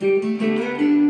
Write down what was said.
Música